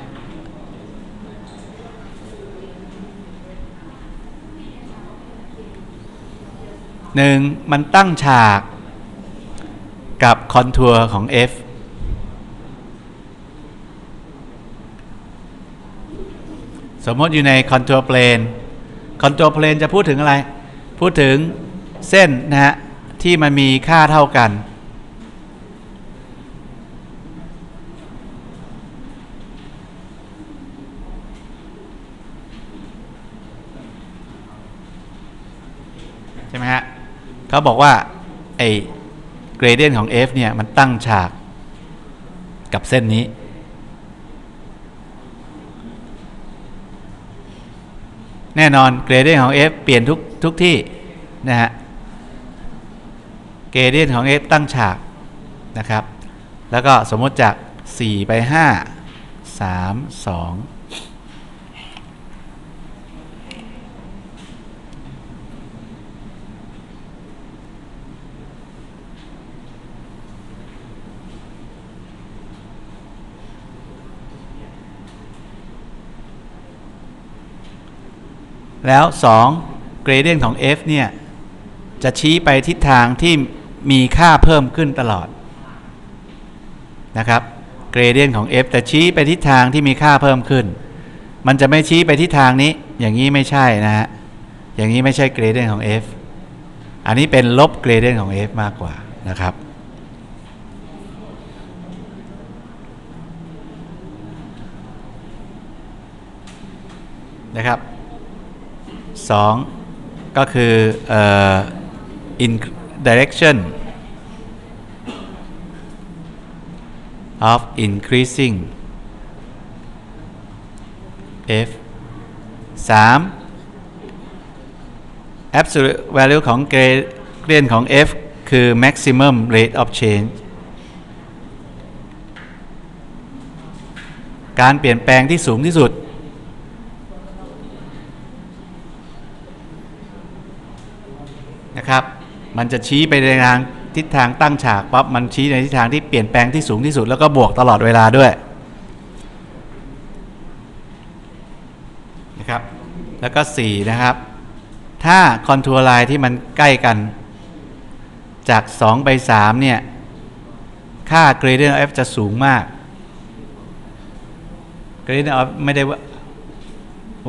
หนึ่งมันตั้งฉากกับคอนทัวร์ของ f สมมติอยู่ใน contour plane contour plane จะพูดถึงอะไร พูดถึงเส้นนะฮะที่มันมีค่าเท่ากัน ใช่ไหมฮะ เขาบอกว่าไอ้ gradient ของ f เนี่ยมันตั้งฉากกับเส้นนี้ แน่นอน gradient ของ f เปลี่ยนทุกทุกที่นะฮะ gradient ของ f ตั้งฉากนะครับ แล้วก็สมมติจาก 4 ไป 5 3 2 แล้ว2 gradient ของ f เนี่ยจะชี้ไปทิศทางที่มีค่าเพิ่มขึ้นตลอดนะครับ gradient ของ f จะชี้ไปทิศทางที่มีค่าเพิ่มขึ้น มันจะไม่ชี้ไปทิศทางนี้ อย่างนี้ไม่ใช่นะฮะอย่างนี้ไม่ใช่ gradient ของ f อันนี้เป็นลบ gradient ของ f มากกว่านะครับนะครับ สองก็คือเอ่อ in direction of increasing f 3 absolute value ของ gradient ของ f คือ maximum rate of change การเปลี่ยนแปลงที่สูงที่สุด นะครับ มันจะชี้ไปในทางทิศทางตั้งฉากปั๊บมันชี้ในทิศทางที่เปลี่ยนแปลงที่สูงที่สุดแล้วก็บวกตลอดเวลาด้วยนะครับ แล้วก็ 4 นะครับ ถ้า contour line ที่มันใกล้กัน จาก 2 ไป 3 เนี่ย ค่า gradient of f จะสูงมาก gradient of ไม่ได้วา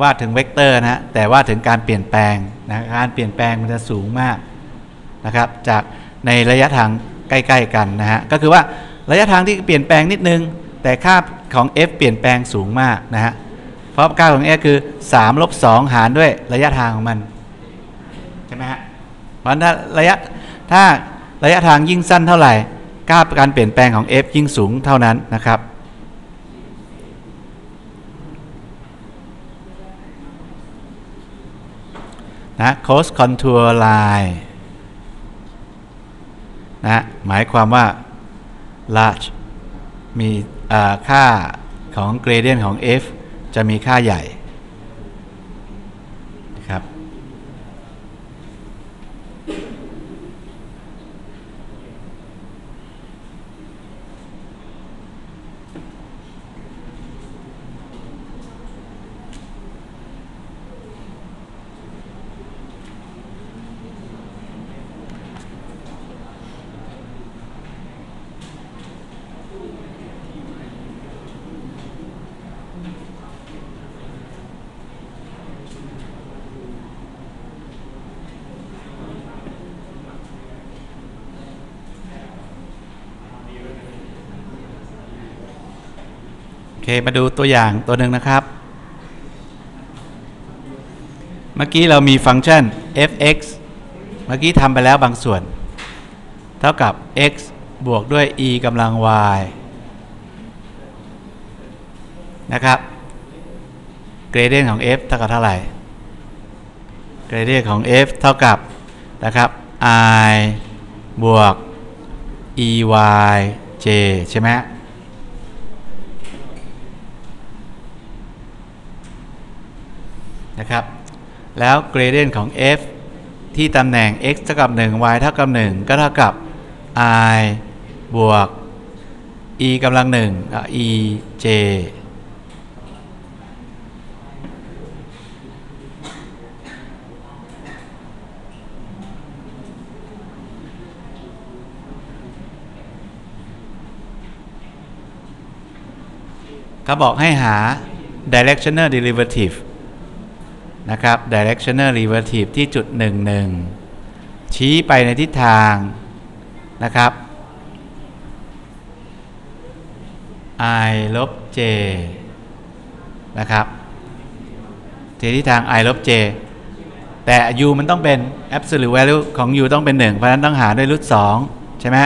ว่าถึงเวกเตอร์นะฮะแต่ว่าถึงการเปลี่ยนแปลงนะการเปลี่ยนแปลงมันจะสูงมาก นะครับจากในระยะทางใกล้ๆกันนะฮะก็คือว่าระยะทางที่เปลี่ยนแปลงนิดนึง แต่ค่าของ f เปลี่ยนแปลงสูงมากนะฮะเพราะค่าของ f คือ3ลบ2หารด้วยระยะทางของมันใช่ไหมฮะเพราะฉะนั้นถ้าระยะถ้าระยะทางยิ่งสั้นเท่าไหร่ค่าการเปลี่ยนแปลงของ f ยิ่งสูงเท่านั้นนะครับนะ cos contour line นะหมายความว่า large มีค่าของ gradient ของ f จะมีค่าใหญ่ เคมาดูตัวอย่างตัวหนึ่งนะครับ เมื่อกี้เรามีฟังก์ชัน f(x) เมื่อกี้ทำไปแล้วบางส่วน เท่ากับ x บวกด้วย e กำลัง y นะครับ gradient ของ f เท่ากับเท่าไหร่ gradient ของ f เท่ากับนะครับ i บวก e y j ใช่ไหม นะครับ แล้ว gradient ของ f ที่ตำแหน่ง x เท่ากับ 1 y เท่ากับ 1 ก็เท่ากับ i บวก e กำลัง1อะ e j เขาบอกให้หา directional derivative นะครับ directional derivative ที่จุด 11 ชี้ไปในทิศทางนะครับ i ลบ j นะครับทีทิศทาง i ลบ j แต่ u มันต้องเป็น absolute value ของ u ต้องเป็น 1 เพราะนั้นต้องหาด้วยรูท2ใช่ไหม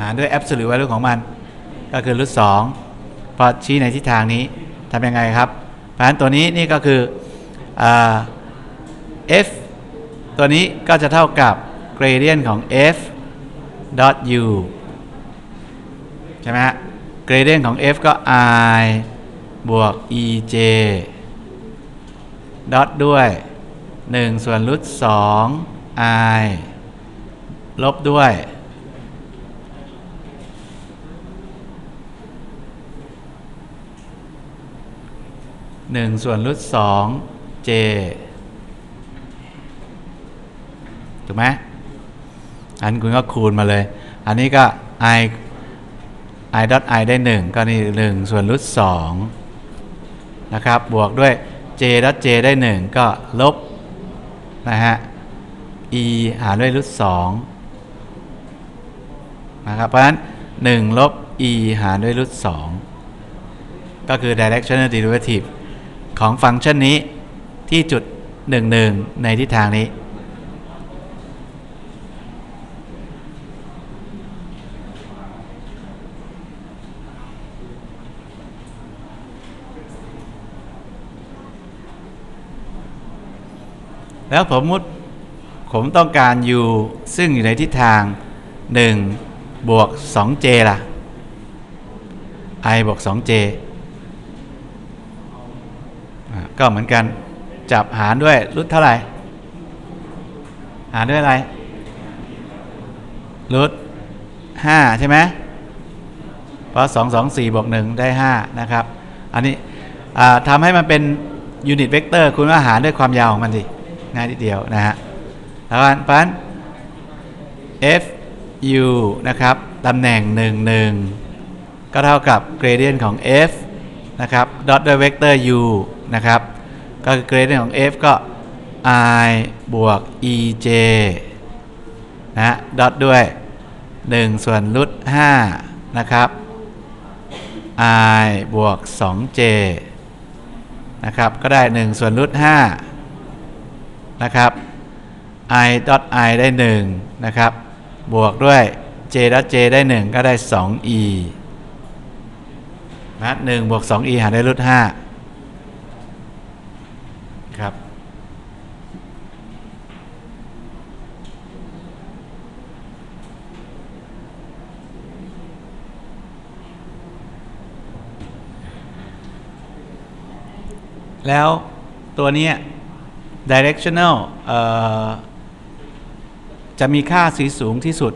หาด้วย absolute value ของมัน ก็คือรูท2พอชี้ในทิศทางนี้ทำยังไงครับ เพราะนั้นตัวนี้นี่ก็คือ f ตัวนี้ก็จะเท่ากับ gradient ของ f dot u ใช่ไหมฮะ gradient ของ f ก็ i บวก ej dot ด้วย 1 ส่วนรูท2 i ลบด้วย 1 ส่วนรูท2 j ถูกไหมอันคุณก็คูณมาเลย อันนี้ก็ i i dot i ได้ 1 ก็นี่ 1 ส่วนรูท2นะครับ บวกด้วย j dot j ได้ 1 ก็ลบ นะฮะ e หารด้วยรูท2นะครับ เพราะฉะนั้น 1 ลบ e หารด้วยรูท2ก็คือ directional derivative ของฟังก์ชันนี้ ที่จุด11ในทิศทางนี้ แล้วผมมุดผมต้องการ u ซึ่งอยู่ในทิศทาง 1 บวก 2j ล่ะ i บวก 2j ก็เหมือนกัน จับหารด้วยรุดเท่าไหร่ หารด้วยอะไรรุด5ใช่ไหมเพราะ2 2 4บวก1ได้5นะครับ อันนี้ทำให้มันเป็น unit vector คุณก็หารด้วยความยาวของมันสิง่ายนิดเดียวนะฮะแล้วกันเพราะฉะนั้น f u นะครับตำแหน่ง 1 1 ก็เท่ากับเกรเดียนของ f นะครับ dot ด้วยเวกเตอร์ u นะครับ ก็คือ gradient ของ f ก็ i บวก e j นะ dot ด้วย 1 ส่วน root 5นะครับ i บวก 2j นะครับ ก็ได้ 1 ส่วนรูท5นะครับ i dot i ได้ 1 นะครับ บวกด้วย j dot j ได้ 1 ก็ได้ 2e นะ1บวก 2e หารด้วยรูท5 แล้วตัวนี้ directional จะมีค่าสีสูงที่สุด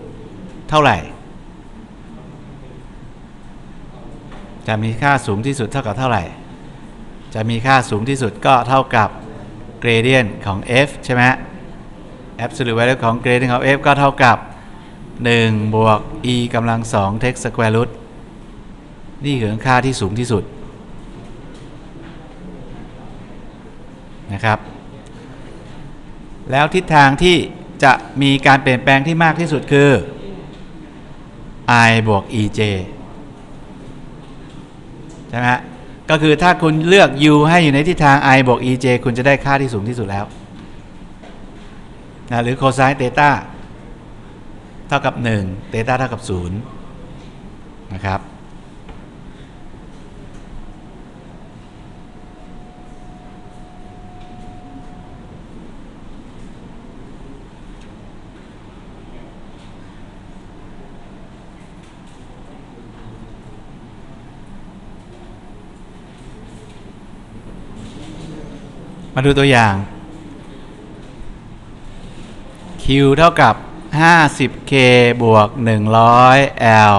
เท่าไหร่ จะมีค่าสูงที่สุดเท่ากับเท่าไหร่ จะมีค่าสูงที่สุดก็เท่ากับ gradient ของ f ใช่ไหม absolute value ของ gradient ของ f ก็เท่ากับ 1 บวก e กำลัง2 take square root นี่คือค่าที่สูงที่สุด นะครับ แล้วทิศทางที่จะมีการเปลี่ยนแปลงที่มากที่สุดคือ i บวก ej ใช่ไหมฮะก็คือถ้าคุณเลือก u ให้อยู่ในทิศทาง i บวก ej คุณจะได้ค่าที่สูงที่สุดแล้วนะหรือ cosine t h เท่ากับ1 theta เท่ากับ0นะครับ มาดูตัวอย่าง Q เท่ากับ 50K บวก 100 L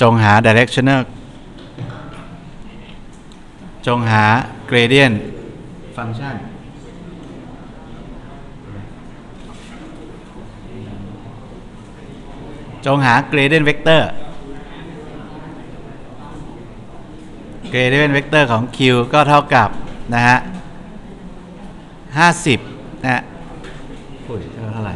จงหา directional จงหา gradient function จงหา gradient vector gradient vector ของ Q ก็เท่ากับนะฮะ50นะฮะอุ้ยเท่าไหร่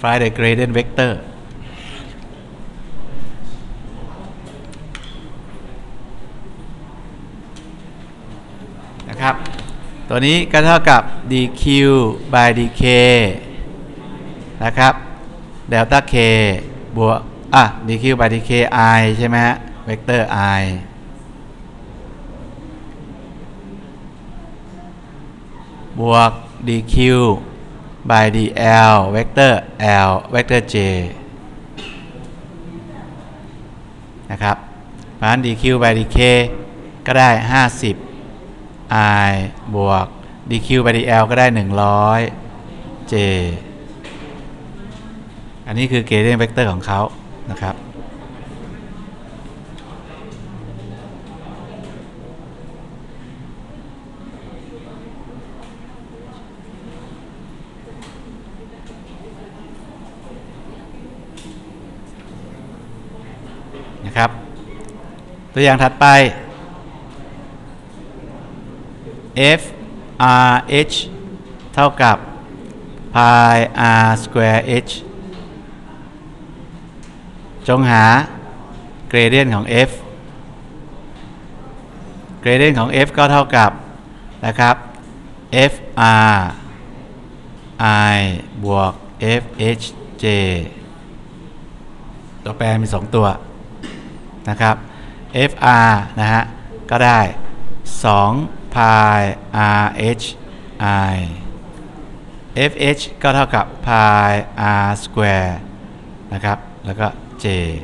find the gradient vector นะครับ ตัวนี้ก็เท่ากับ dq by dk นะครับ delta k บวกอะ dq by dk i ใช่ไหมฮะเวกเตอร์ i บวก dq by dl เวกเตอร์ l เวกเตอร์ j นะครับเพราะฉะนั้น dq by dk ก็ได้ 50 i บวก dq by dl ก็ได้ 100 j อันนี้คือเกเดนเวกเตอร์ของเขานะครับนะครับ ตัวอย่างถัดไป f r h เท่ากับ pi r square h จงหาเกรเดียนของ f เกรเดียนของ f ก็เท่ากับนะครับ f r i บวก f h j ตัวแปรมี 2 ตัวนะครับ f r นะฮะ ก็ได้2 pi r h i f h ก็เท่ากับ pi r square นะครับ แล้วก็ j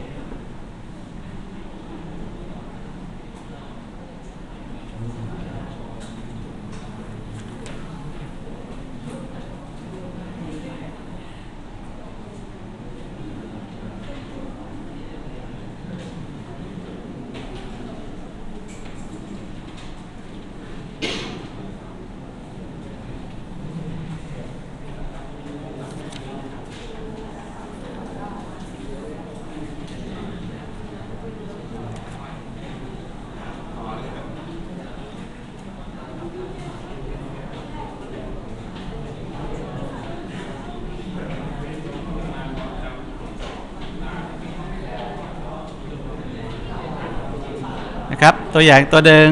นะครับ ตัวอย่างตัวหนึ่ง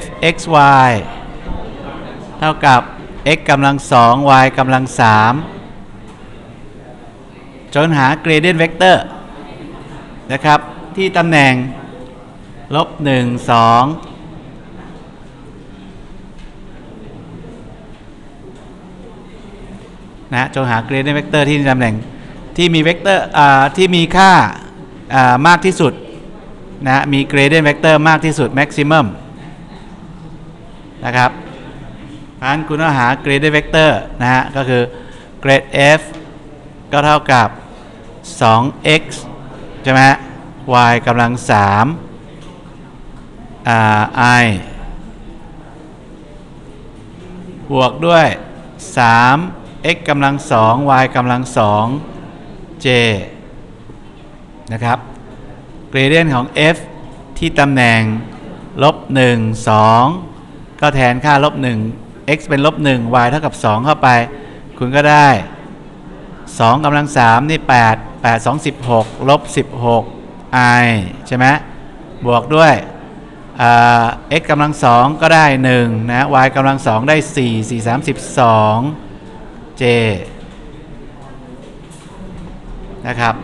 f x y เท่ากับ x กำลังสอง y กำลังสามจนหา gradient vector นะครับ ที่ตำแหน่งลบหนึ่งสองนะจงหา gradient vector ที่ตำแหน่งที่มี vector อ่าที่มีค่าอ่ามากที่สุด นะมี gradient vector มากที่สุด maximum นะครับเพราะนั้นคุณต้องหา gradient vector นะฮะ ก็คือ grade f ก็เท่ากับ 2x ใช่ไหมฮะ y กำลัง3อ่า i บวกด้วย 3x กำลัง2 y กำลัง2 j นะครับ กรเดียนของ f ที่ตำแหน่งลบ1 2 ก็แทนค่าลบ1 x เป็นลบ1 y เท่ากับ 2 เข้าไป คุณก็ได้ 2กำลัง 3 นี่ 8 8 2 16 ลบ 16 i ใช่ไหมบวกด้วย x กำลัง 2 ก็ได้ 1 นะ y กำลัง 2 ได้ 4 4 32 j นะครับ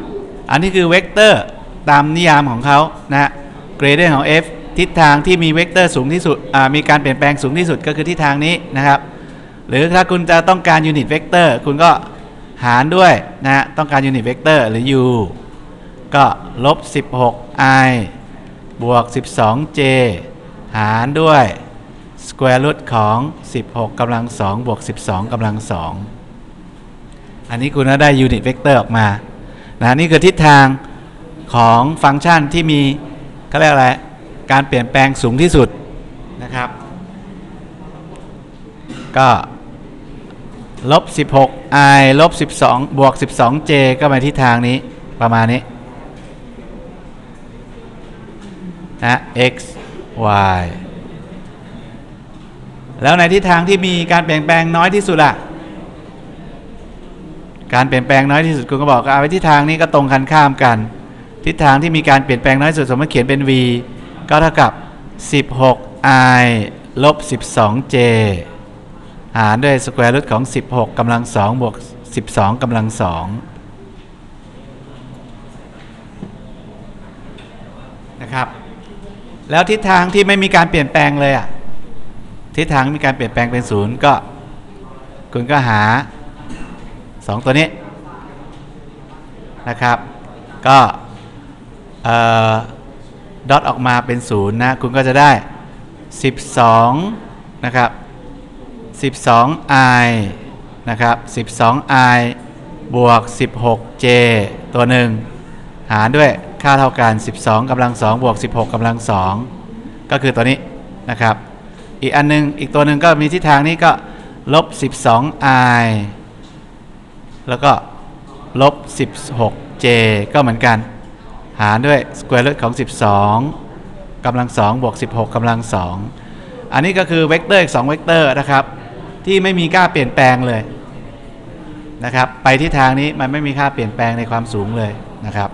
อันนี้คือเวกเตอร์ ตามนิยามของเขานะฮะเกรเดียนของ f ทิศทางที่มีเวกเตอร์สูงที่สุดมีการเปลี่ยนแปลงสูงที่สุดก็คือทิศทางนี้นะครับ หรือถ้าคุณจะต้องการ unit vector คุณก็หารด้วยนะฮะต้องการ unit vector หรือ u ก็ลบ 16 i บวก 12j หารด้วย square root ของ 16กำลัง2บวก 12กำลัง2อันนี้คุณก็ได้ unit vector ออกมานะนี่คือทิศทาง ของฟังก์ชันที่มีเขาเรียกอะไร การเปลี่ยนแปลงสูงที่สุดนะครับ ก็ลบ 16 i ลบ 12 บวก 12j ก็มาทิศทางนี้ประมาณนี้นะ x y แล้วในทิศทางที่มีการเปลี่ยนแปลงน้อยที่สุดล่ะ การเปลี่ยนแปลงน้อยที่สุดคุณก็บอกเอาไว้ทิศทางนี้ก็ตรงกันข้ามกัน ทิศทางที่มีการเปลี่ยนแปลงน้อยสุดสมมติเขียนเป็น v ก็เท่ากับ 16i ลบ 12j หารด้วยสแควร์รูทของ 16กำลัง2บวก 12กำลัง2นะครับ แล้วทิศทางที่ไม่มีการเปลี่ยนแปลงเลยอะทิศทางมีการเปลี่ยนแปลงเป็นศูนย์ก็คุณก็หา 2 ตัวนี้นะครับ ก็ ดอทออกมาเป็นศูนย์นะคุณก็จะได้ 12 นะครับ 12i นะครับ 12i บวก 16j ตัวหนึ่งหารด้วยค่าเท่ากัน 12กำลัง2บวก 16กำลัง2ก็คือตัวนี้นะครับ อีกอันนึง อีกตัวหนึ่งก็มีทิศทางนี้ก็ลบ 12i แล้วก็ลบ 16j ก็เหมือนกัน หารด้วย square root ของ 12กำลัง2บวก16กำลัง 2 อันนี้ก็คือเวกเตอร์อีก2เวกเตอร์นะครับ ที่ไม่มีค่าเปลี่ยนแปลงเลยนะครับ ไปที่ทางนี้มันไม่มีค่าเปลี่ยนแปลงในความสูงเลยนะครับ